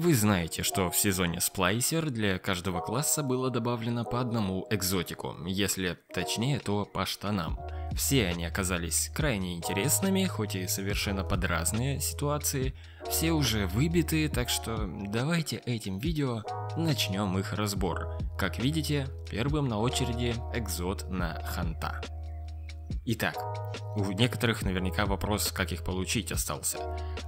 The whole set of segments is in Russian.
Вы знаете, что в сезоне Сплайсер для каждого класса было добавлено по одному экзотику, если точнее, то по штанам. Все они оказались крайне интересными, хоть и совершенно под разные ситуации. Все уже выбиты, так что давайте этим видео начнем их разбор. Как видите, первым на очереди экзот на Ханта. Итак, у некоторых наверняка вопрос, как их получить, остался.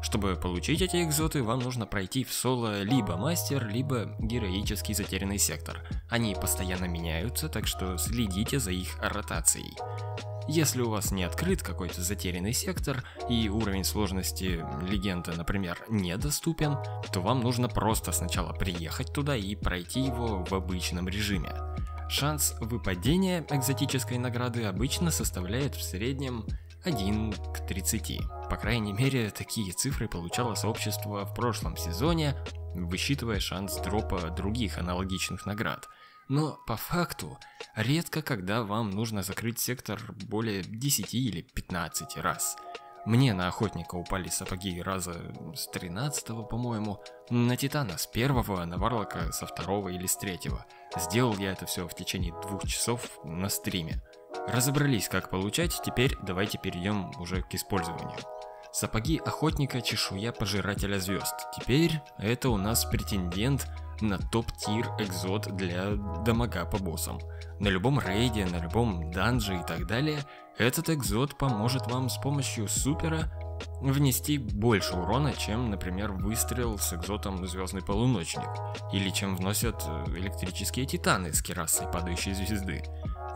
Чтобы получить эти экзоты, вам нужно пройти в соло либо мастер, либо героический затерянный сектор. Они постоянно меняются, так что следите за их ротацией. Если у вас не открыт какой-то затерянный сектор и уровень сложности легенды, например, недоступен, то вам нужно просто сначала приехать туда и пройти его в обычном режиме. Шанс выпадения экзотической награды обычно составляет в среднем 1 к 30. По крайней мере, такие цифры получало сообщество в прошлом сезоне, высчитывая шанс дропа других аналогичных наград. Но по факту, редко когда вам нужно закрыть сектор более 10 или 15 раз – мне на охотника упали сапоги раза с 13 по-моему, на Титана с первого, на Варлока со второго или с третьего. Сделал я это все в течение двух часов на стриме. Разобрались, как получать, теперь давайте перейдем уже к использованию. Сапоги охотника чешуя пожирателя звезд. Теперь это у нас претендент на топ-тир экзот для дамага по боссам. На любом рейде, на любом данже и так далее, этот экзот поможет вам с помощью супера внести больше урона, чем, например, выстрел с экзотом Звездный Полуночник, или чем вносят э, электрические титаны с керасой падающей звезды.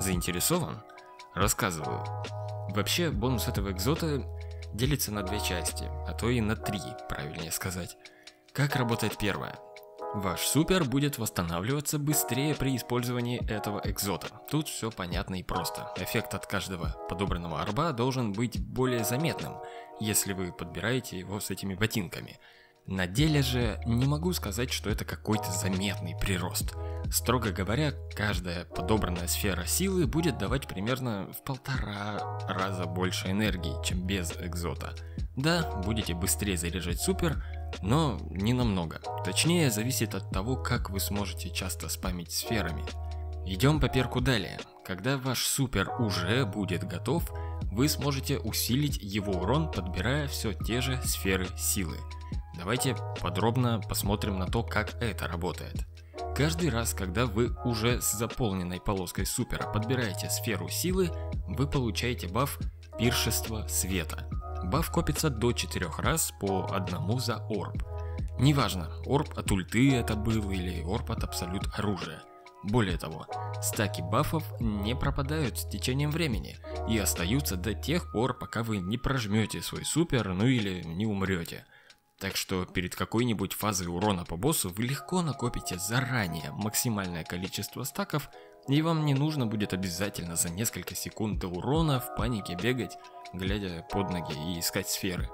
Заинтересован? Рассказываю. Вообще, бонус этого экзота делится на две части, а то и на три, правильнее сказать. Как работает первая? Ваш супер будет восстанавливаться быстрее при использовании этого экзота. Тут все понятно и просто. Эффект от каждого подобранного арба должен быть более заметным, если вы подбираете его с этими ботинками. На деле же не могу сказать, что это какой-то заметный прирост. Строго говоря, каждая подобранная сфера силы будет давать примерно в полтора раза больше энергии, чем без экзота. Да, будете быстрее заряжать супер, но не намного. Точнее, зависит от того, как вы сможете часто спамить сферами. Идем по перку далее. Когда ваш супер уже будет готов, вы сможете усилить его урон, подбирая все те же сферы силы. Давайте подробно посмотрим на то, как это работает. Каждый раз, когда вы уже с заполненной полоской супера подбираете сферу силы, вы получаете баф «Пиршество света». Баф копится до 4 раз по одному за орб. Неважно, орб от ульты это был или орб от абсолют оружия. Более того, стаки бафов не пропадают с течением времени и остаются до тех пор, пока вы не прожмете свой супер, ну или не умрете. Так что перед какой-нибудь фазой урона по боссу вы легко накопите заранее максимальное количество стаков, и вам не нужно будет обязательно за несколько секунд до урона в панике бегать глядя под ноги и искать сферы.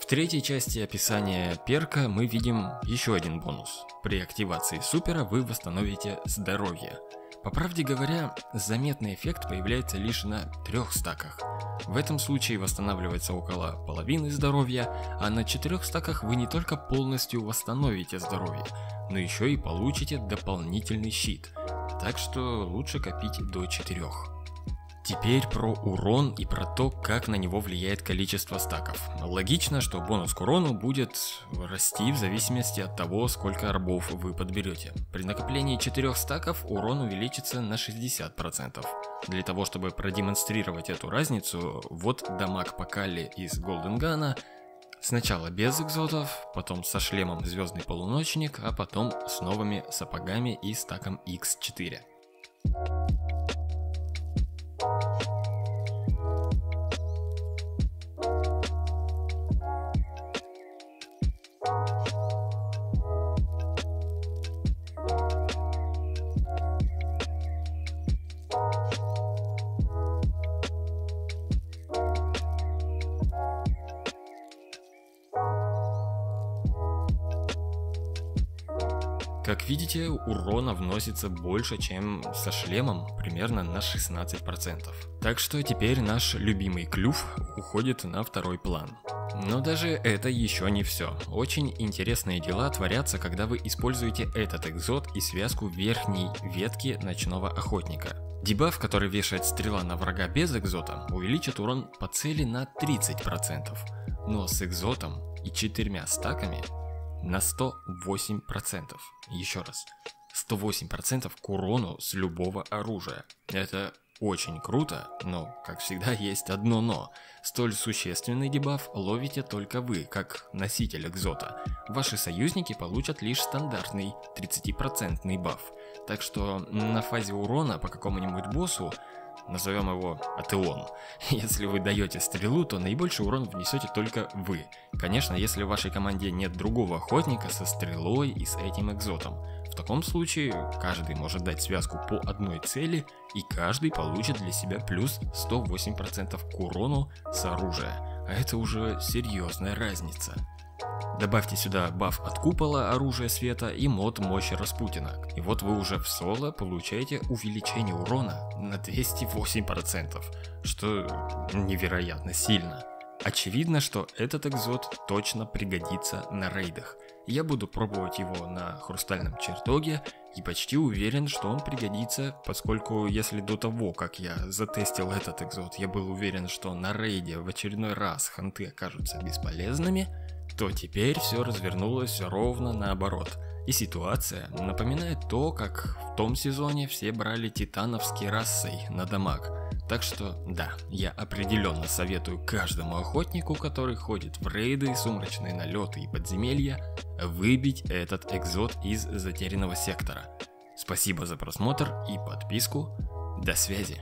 В третьей части описания перка мы видим еще один бонус. При активации супера вы восстановите здоровье. По правде говоря, заметный эффект появляется лишь на трех стаках. В этом случае восстанавливается около половины здоровья, а на четырех стаках вы не только полностью восстановите здоровье, но еще и получите дополнительный щит. Так что лучше копить до четырех. Теперь про урон и про то, как на него влияет количество стаков. Логично, что бонус к урону будет расти в зависимости от того, сколько арбов вы подберете. При накоплении 4 стаков урон увеличится на 60%. Для того, чтобы продемонстрировать эту разницу, вот дамаг по Калли из Голден Гана Сначала без экзотов, потом со шлемом Звездный Полуночник, а потом с новыми сапогами и стаком X4. Как видите, урона вносится больше, чем со шлемом, примерно на 16%. Так что теперь наш любимый клюв уходит на второй план. Но даже это еще не все. Очень интересные дела творятся, когда вы используете этот экзот и связку верхней ветки ночного охотника. Дебаф, который вешает стрела на врага без экзота, увеличит урон по цели на 30%, но с экзотом и четырьмя стаками на 108%. Еще раз, 108% к урону с любого оружия. Это очень круто, но, как всегда, есть одно но. Столь существенный дебаф ловите только вы, как носитель экзота. Ваши союзники получат лишь стандартный 30% баф. Так что на фазе урона по какому-нибудь боссу назовем его Атеон. Если вы даете стрелу, то наибольший урон внесете только вы. Конечно, если в вашей команде нет другого охотника со стрелой и с этим экзотом. В таком случае каждый может дать связку по одной цели, и каждый получит для себя плюс 108% к урону с оружия. А это уже серьезная разница. Добавьте сюда баф от купола оружия света и мод мощи Распутина. И вот вы уже в соло получаете увеличение урона на 208%, что невероятно сильно. Очевидно, что этот экзот точно пригодится на рейдах. Я буду пробовать его на хрустальном чертоге и почти уверен, что он пригодится, поскольку если до того, как я затестил этот экзот, я был уверен, что на рейде в очередной раз ханты окажутся бесполезными, то теперь все развернулось ровно наоборот. И ситуация напоминает то, как в том сезоне все брали титанов с керасой на дамаг. Так что, да, я определенно советую каждому охотнику, который ходит в рейды, сумрачные налеты и подземелья, выбить этот экзот из затерянного сектора. Спасибо за просмотр и подписку. До связи.